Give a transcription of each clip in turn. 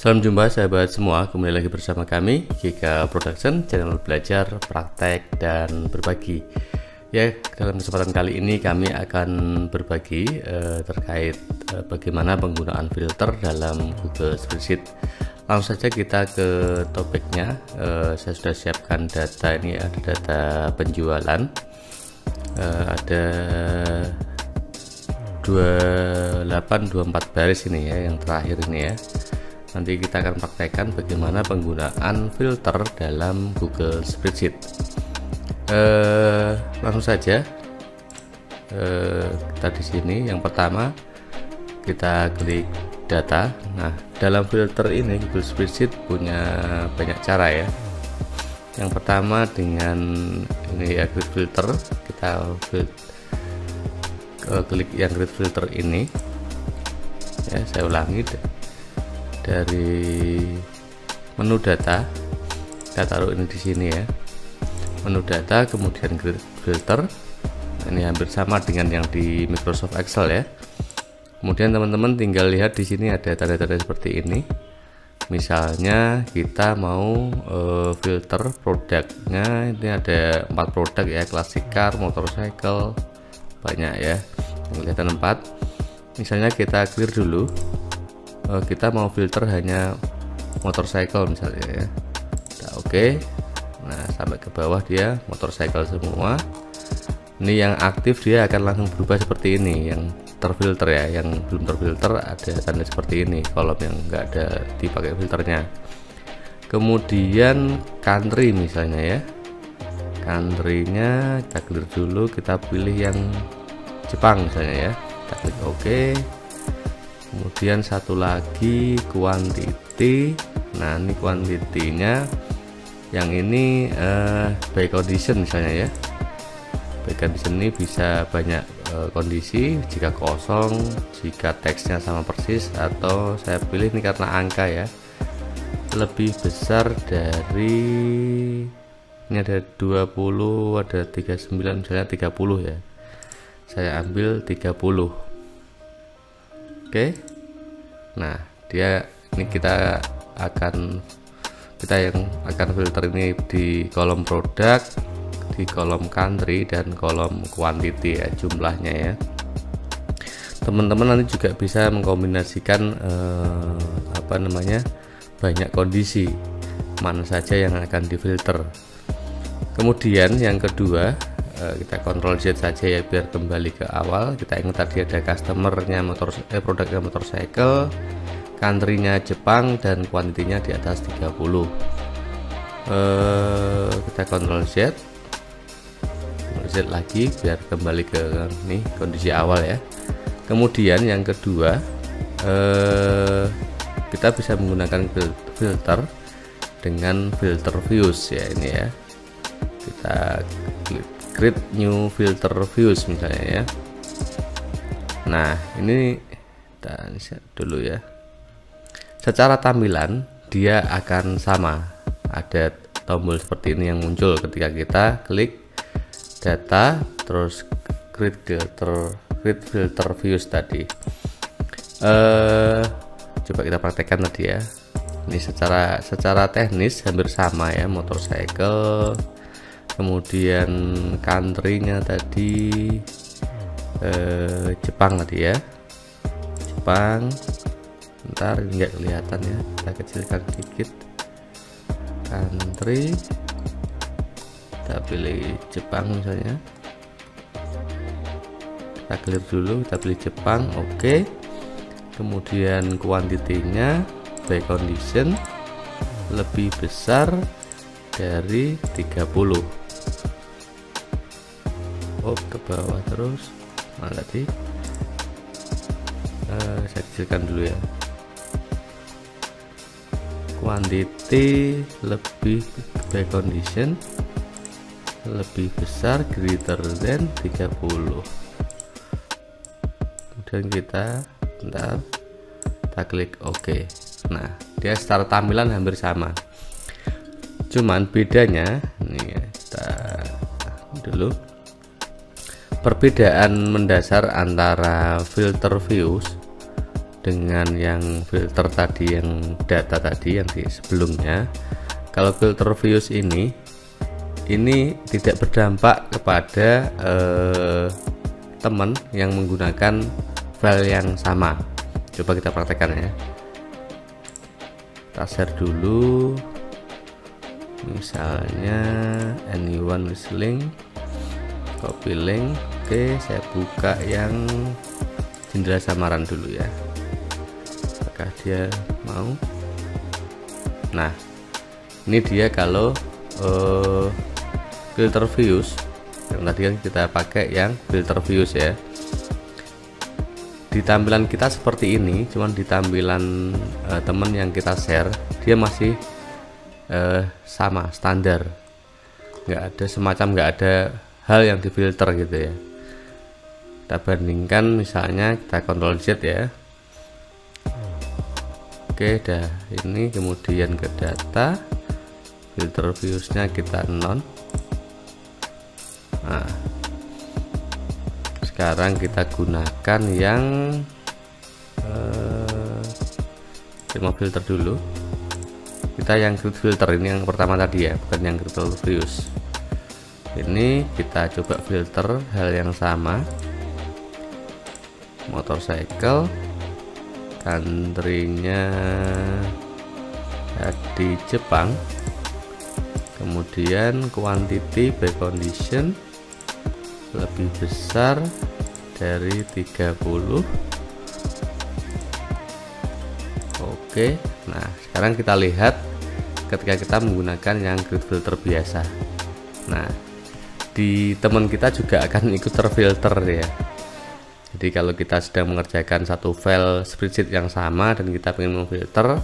Salam jumpa sahabat semua, kembali lagi bersama kami Gika Production, channel belajar, praktek, dan berbagi. Ya, dalam kesempatan kali ini kami akan berbagi eh, terkait eh, bagaimana penggunaan filter dalam Google Spreadsheet. Langsung saja kita ke topiknya. Eh, Saya sudah siapkan data, ini ada data penjualan. Eh, Ada 2824 baris ini ya, yang terakhir ini ya nanti kita akan praktekkan bagaimana penggunaan filter dalam Google Spreadsheet. Eh, langsung saja. Eh, kita di sini. Yang pertama kita klik data. Nah dalam filter ini Google Spreadsheet punya banyak cara ya. Yang pertama dengan ini ya grid filter. Kita eh, klik yang grid filter ini. Ya saya ulangi dari menu data. Kita taruh ini di sini ya. Menu data kemudian filter. Ini hampir sama dengan yang di Microsoft Excel ya. Kemudian teman-teman tinggal lihat di sini ada tanda-tanda seperti ini. Misalnya kita mau uh, filter produknya. Ini ada empat produk ya classic car motorcycle banyak ya. Kelihatan empat. Misalnya kita clear dulu uh, kita mau filter hanya motorcycle misalnya ya. Nah, oke. Okay. nah sampai ke bawah dia motorcycle semua. Ini yang aktif dia akan langsung berubah seperti ini. Yang terfilter ya yang belum terfilter ada tanda seperti ini. Kolom yang enggak ada dipakai filternya. Kemudian country misalnya ya. Countrynya kita clear dulu kita pilih yang Jepang misalnya ya. Kita klik OK kemudian satu lagi quantity nah ini kuantitinya. Yang ini uh, by condition misalnya ya. By condition ini bisa banyak uh, kondisi. Jika kosong jika teksnya sama persis atau saya pilih ini karena angka ya. Lebih besar dari ini ada 20 ada 39 misalnya 30 ya. Saya ambil 30 Oke. Nah dia ini kita akan kita yang akan filter ini di kolom produk di kolom country dan kolom quantity ya jumlahnya ya. Teman-teman nanti juga bisa mengkombinasikan eh, apa namanya banyak kondisi mana saja yang akan difilter. Kemudian yang kedua kita kontrol Z saja ya biar kembali ke awal. Kita ingat tadi ada customernya motor eh, produknya motorcycle countrynya Jepang dan kuantitinya di atas 30 eh, kita kontrol Z. Kontrol Z lagi biar kembali ke nih kondisi awal ya. Kemudian yang kedua eh, kita bisa menggunakan filter dengan filter views ya ini ya. Kita klik create new filter views misalnya ya. Nah ini lihat dulu ya. Secara tampilan dia akan sama. Ada tombol seperti ini yang muncul ketika kita klik data terus create filter create filter views tadi. Uh, coba kita praktekkan tadi ya. Ini secara secara teknis hampir sama ya motorcycle kemudian countrynya tadi eh, Jepang tadi ya. Jepang. Ntar nggak kelihatan ya kita kecilkan sedikit country. Kita pilih Jepang misalnya. Kita clear dulu kita pilih Jepang oke. Okay. kemudian kuantitinya by condition lebih besar dari 30 oh ke bawah terus mana tadi uh, saya kecilkan dulu ya. Quantity lebih by condition lebih besar greater than 30 kemudian kita bentar kita klik OK. Nah dia secara tampilan hampir sama. Cuman bedanya nih ya, kita dulu perbedaan mendasar antara filter views dengan yang filter tadi yang data tadi yang di sebelumnya. Kalau filter views ini ini tidak berdampak kepada eh, teman yang menggunakan file yang sama. Coba kita praktekkan ya. Kita share dulu. Misalnya anyone with link copy link oke saya buka yang jendela samaran dulu ya. Apakah dia mau? Nah ini dia kalau uh, filter views yang tadi kan kita pakai yang filter views ya. Di tampilan kita seperti ini cuman di tampilan uh, temen yang kita share dia masih uh, sama standar. Nggak ada semacam nggak ada hal yang difilter gitu ya kita bandingkan misalnya kita kontrol Z ya. Oke dah. Ini kemudian ke data. Filter viewsnya kita non. Nah. Sekarang kita gunakan yang eh, filter dulu. Kita yang grid filter ini yang pertama tadi ya bukan yang grid views. Ini kita coba filter hal yang sama motorcycle. Countrynya di Jepang. Kemudian quantity by condition lebih besar dari 30 oke nah sekarang kita lihat ketika kita menggunakan yang grid filter biasa. Nah di teman kita juga akan ikut terfilter ya jadi kalau kita sedang mengerjakan satu file spreadsheet yang sama dan kita ingin memfilter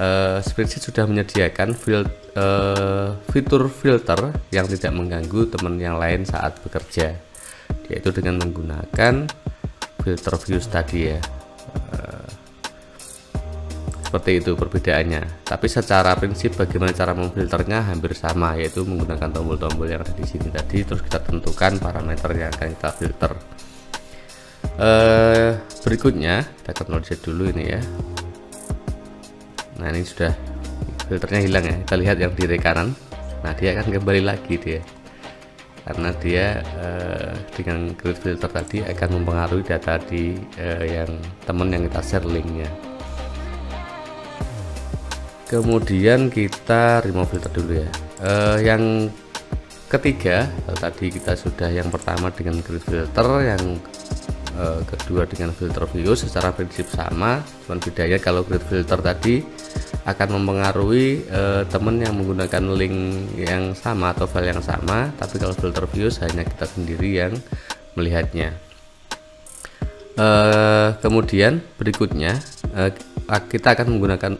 uh, spreadsheet sudah menyediakan fil uh, fitur filter yang tidak mengganggu teman yang lain saat bekerja. Yaitu dengan menggunakan filter views tadi ya. Uh, seperti itu perbedaannya. Tapi secara prinsip bagaimana cara memfilternya hampir sama yaitu menggunakan tombol-tombol yang ada di sini tadi terus kita tentukan parameter yang akan kita filter uh, berikutnya kita Z dulu ini ya. Nah ini sudah filternya hilang ya. Kita lihat yang di kanan nah dia akan kembali lagi dia. Karena dia uh, dengan grid filter tadi akan mempengaruhi data di uh, yang teman yang kita share linknya. Kemudian kita remove filter dulu ya. Uh, yang ketiga tadi kita sudah yang pertama dengan grid filter yang uh, kedua dengan filter view secara prinsip sama cuman bedanya kalau grid filter tadi akan mempengaruhi uh, teman yang menggunakan link yang sama atau file yang sama tapi kalau filter views hanya kita sendiri yang melihatnya. Uh, kemudian berikutnya uh, kita akan menggunakan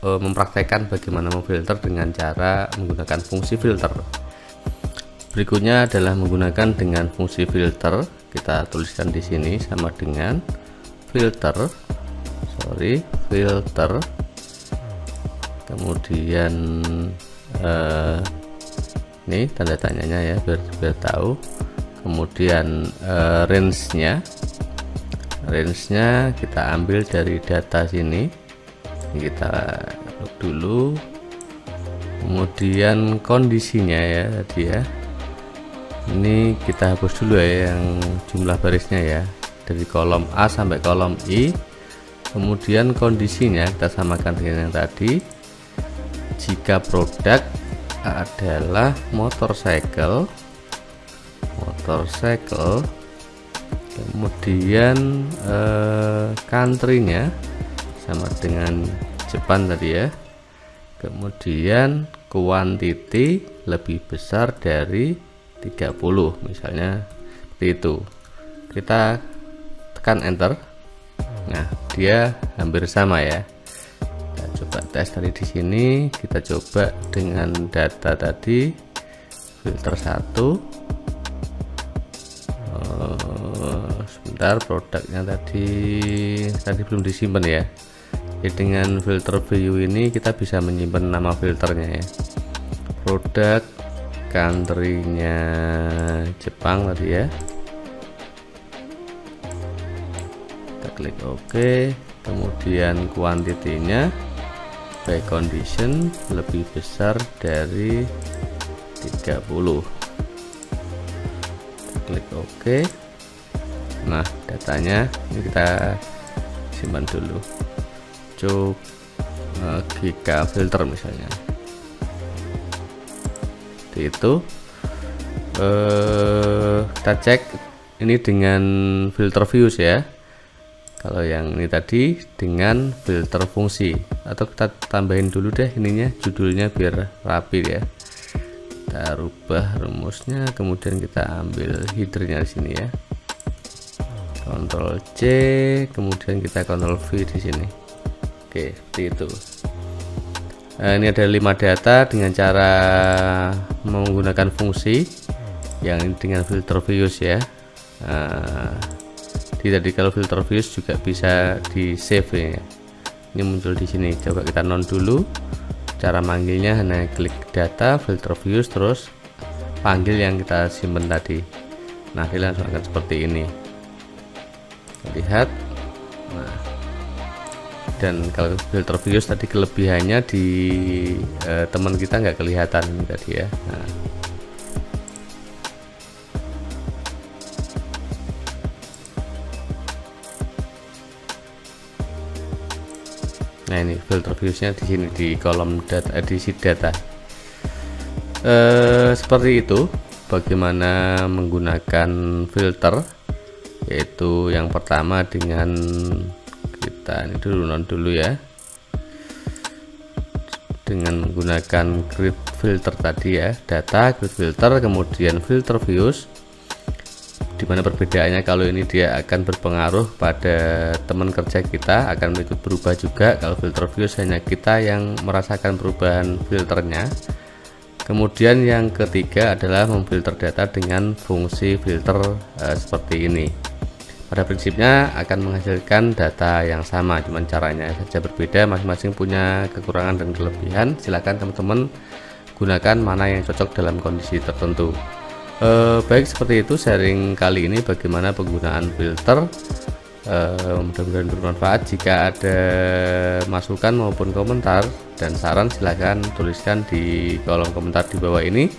e, mempraktekkan bagaimana memfilter dengan cara menggunakan fungsi filter. Berikutnya adalah menggunakan dengan fungsi filter kita tuliskan di sini sama dengan filter. Sorry filter. Kemudian eh, ini tanda tanyanya ya biar biar tahu. Kemudian eh, range nya range nya kita ambil dari data sini. Kita dulu. Kemudian kondisinya ya tadi ya ini kita hapus dulu ya yang jumlah barisnya ya. Dari kolom A sampai kolom I. Kemudian kondisinya kita samakan dengan yang tadi. Jika produk adalah motorcycle motorcycle kemudian eh, country-nya sama dengan Jepang tadi ya. Kemudian kuantiti lebih besar dari 30 misalnya seperti itu. Kita tekan enter. Nah dia hampir sama ya. Kita coba tes tadi di sini. Kita coba dengan data tadi filter satu. Oh, sebentar produknya tadi tadi belum disimpan ya. Jadi dengan filter view ini kita bisa menyimpan nama filternya ya. Produk countrynya Jepang tadi ya. Kita klik OK. Kemudian kuantitinya by condition lebih besar dari 30 klik OK. Nah datanya ini kita simpan dulu. Coba uh, giga filter misalnya Seperti itu. Uh, kita cek ini dengan filter views ya. Kalau yang ini tadi dengan filter fungsi. Atau kita tambahin dulu deh ininya judulnya biar rapi ya. Kita rubah rumusnya kemudian kita ambil headernya di sini ya. Ctrl C kemudian kita Ctrl V di sini. Oke seperti itu nah, ini ada lima data dengan cara menggunakan fungsi yang dengan filter views ya. Nah, tadi kalau filter views juga bisa di save ya. Ini muncul di sini. Coba kita non dulu cara manggilnya. Hanya klik data filter views terus panggil yang kita simpan tadi. Nah ini langsung akan seperti ini. Lihat. Nah dan kalau filter views tadi kelebihannya di eh, teman kita nggak kelihatan tadi ya nah. nah ini filter viewsnya di sini di kolom data edisi data eh, seperti itu bagaimana menggunakan filter yaitu yang pertama dengan kita ini dulu non dulu ya. Dengan menggunakan grid filter tadi ya. Data grid filter kemudian filter views. Di mana perbedaannya kalau ini dia akan berpengaruh pada teman kerja kita akan ikut berubah juga. Kalau filter views hanya kita yang merasakan perubahan filternya. Kemudian yang ketiga adalah memfilter data dengan fungsi filter uh, seperti ini pada prinsipnya akan menghasilkan data yang sama cuman caranya saja berbeda. Masing-masing punya kekurangan dan kelebihan. Silakan teman-teman gunakan mana yang cocok dalam kondisi tertentu. Uh, baik seperti itu sharing kali ini bagaimana penggunaan filter. Uh, mudah-mudahan bermanfaat. Jika ada masukan maupun komentar dan saran silahkan tuliskan di kolom komentar di bawah ini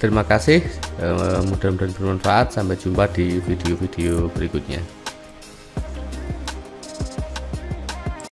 terima kasih. Uh, mudah-mudahan bermanfaat. Sampai jumpa di video-video berikutnya